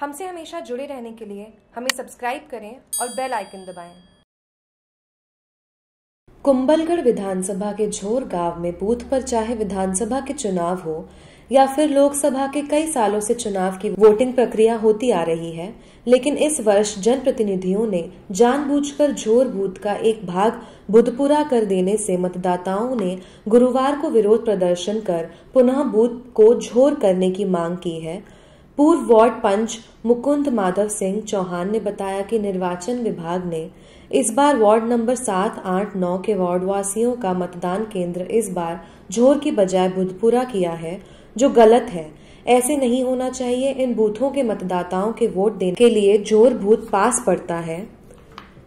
हमसे हमेशा जुड़े रहने के लिए हमें सब्सक्राइब करें और बेल आइकन दबाएँ। कुंभलगढ़ विधानसभा के झोर गाँव में बूथ पर चाहे विधानसभा के चुनाव हो या फिर लोकसभा के कई सालों से चुनाव की वोटिंग प्रक्रिया होती आ रही है, लेकिन इस वर्ष जनप्रतिनिधियों ने जानबूझकर झोर बूथ का एक भाग बुधपुरा कर देने से मतदाताओं ने गुरुवार को विरोध प्रदर्शन कर पुनः बूथ को झोर करने की मांग की है पूर्व वार्ड पंच मुकुंद माधव सिंह चौहान ने बताया कि निर्वाचन विभाग ने इस बार वार्ड नंबर सात, आठ, नौ के वार्ड वासियों का मतदान केंद्र इस बार झोर की बजाय बुधपुरा किया है, जो गलत है। ऐसे नहीं होना चाहिए, इन बूथों के मतदाताओं के वोट देने के लिए ज़ोर बूथ पास पड़ता है,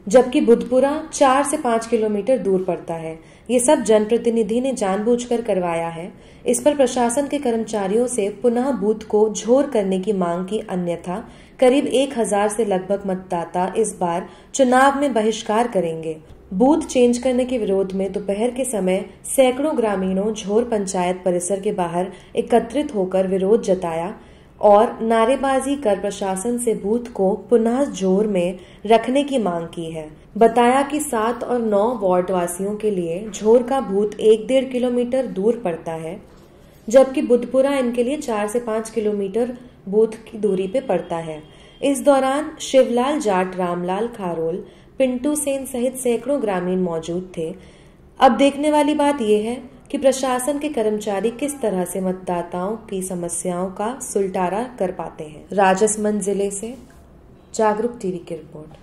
जबकि बुधपुरा चार से पाँच किलोमीटर दूर पड़ता है। ये सब जनप्रतिनिधि ने जानबूझकर करवाया है। इस पर प्रशासन के कर्मचारियों से पुनः बूथ को झोर करने की मांग की अन्यथा करीब एक हज़ार से लगभग मतदाता इस बार चुनाव में बहिष्कार करेंगे। बूथ चेंज करने के विरोध में दोपहर के समय सैकड़ों ग्रामीणों झोर पंचायत परिसर के बाहर एकत्रित होकर विरोध जताया। और नारेबाजी कर प्रशासन से बूथ को पुनः ज़ोर में रखने की मांग की है। बताया कि सात और नौ वार्ड वासियों के लिए झोर का बूथ एक डेढ़ किलोमीटर दूर पड़ता है, जबकि बुधपुरा इनके लिए चार से पाँच किलोमीटर बूथ की दूरी पे पड़ता है। इस दौरान शिवलाल जाट, रामलाल खारोल, पिंटू सेन सहित सैकड़ों ग्रामीण मौजूद थे। अब देखने वाली बात यह है कि प्रशासन के कर्मचारी किस तरह से मतदाताओं की समस्याओं का सुलटारा कर पाते हैं। राजसमंद ज़िले से जागरूक टीवी की रिपोर्ट।